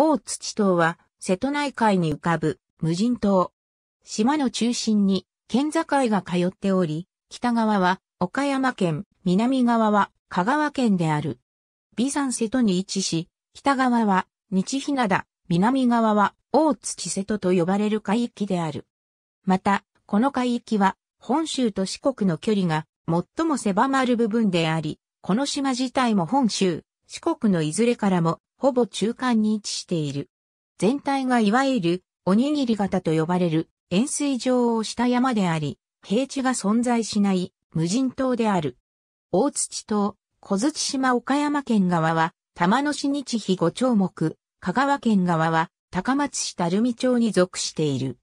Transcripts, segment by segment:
大土島は瀬戸内海に浮かぶ無人島。島の中心に県境が通っており、北側は岡山県、南側は香川県である。美山瀬戸に位置し、北側は日日灘、南側は大土瀬戸と呼ばれる海域である。また、この海域は本州と四国の距離が最も狭まる部分であり、この島自体も本州、四国のいずれからもほぼ中間に位置している。全体がいわゆるおにぎり型と呼ばれる円錐状をした山であり、平地が存在しない無人島である。大土島、小槌島岡山県側は玉野市日比五丁目、香川県側は高松市垂水町に属している。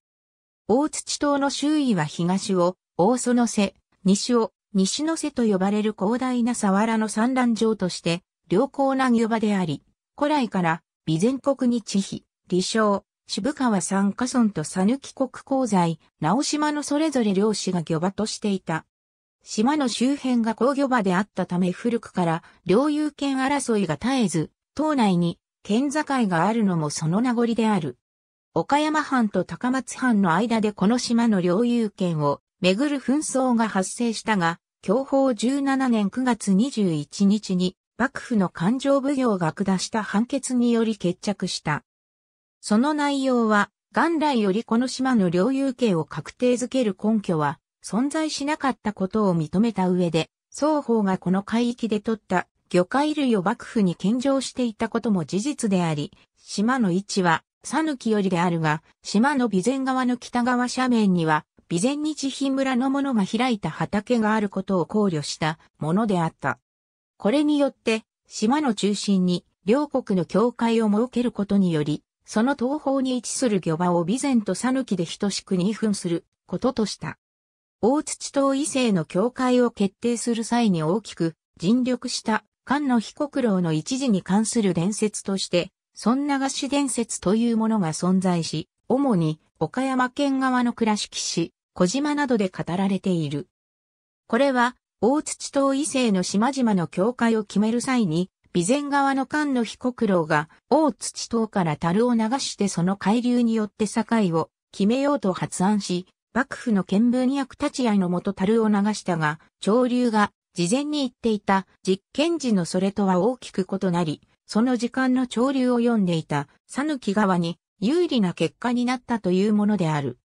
大土島の周囲は東を大園瀬、西を西の瀬と呼ばれる広大な沢原の産卵場として良好な漁場であり、古来から備前国日比、李承、渋川三家村と佐抜国鉱材、直島のそれぞれ漁師が漁場としていた。島の周辺が工業場であったため古くから領有権争いが絶えず、島内に県境があるのもその名残である。岡山藩と高松藩の間でこの島の領有権をめぐる紛争が発生したが、享保17年9月21日に幕府の勘定奉行が下した判決により決着した。その内容は、元来よりこの島の領有権を確定づける根拠は存在しなかったことを認めた上で、双方がこの海域で取った魚介類を幕府に献上していたことも事実であり、島の位置はさぬきよりであるが、島の備前側の北側斜面には、備前日日村の者が開いた畑があることを考慮したものであった。これによって、島の中心に両国の境界を設けることにより、その東方に位置する漁場を備前と讃岐で等しく二分することとした。大土島異性の境界を決定する際に大きく尽力した菅野被告郎の一時に関する伝説として、孫流し伝説というものが存在し、主に岡山県側の倉敷市、小島などで語られている。これは、大土島異性の島々の境界を決める際に、備前側の菅野被告郎が大土島から樽を流してその海流によって境を決めようと発案し、幕府の見聞役立ち会いのもと樽を流したが、潮流が事前に言っていた実験時のそれとは大きく異なり、その時間の潮流を読んでいた、讃岐川に有利な結果になったというものである。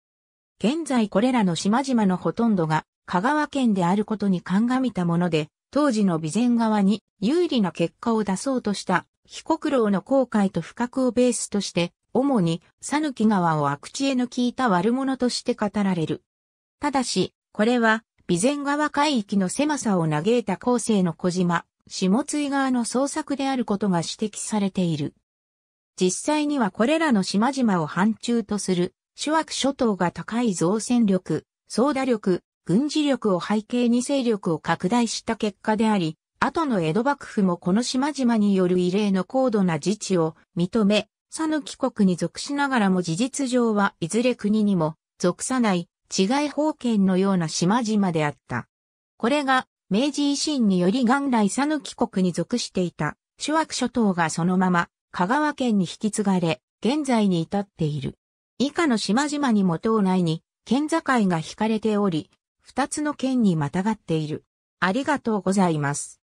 現在これらの島々のほとんどが香川県であることに鑑みたもので、当時の備前側に有利な結果を出そうとした被告郎の後悔と不覚をベースとして、主に讃岐川を悪知恵の効いた悪者として語られる。ただし、これは備前川海域の狭さを嘆いた後世の小島、下津井川の創作であることが指摘されている。実際にはこれらの島々を範疇とする、諸悪諸島が高い造船力、操舵力、軍事力を背景に勢力を拡大した結果であり、後の江戸幕府もこの島々による異例の高度な自治を認め、佐抜国に属しながらも事実上はいずれ国にも属さない違い封建のような島々であった。これが明治維新により元来佐抜国に属していた諸悪諸島がそのまま香川県に引き継がれ、現在に至っている。以下の島々にも島内に県境が引かれており、二つの県にまたがっている。ありがとうございます。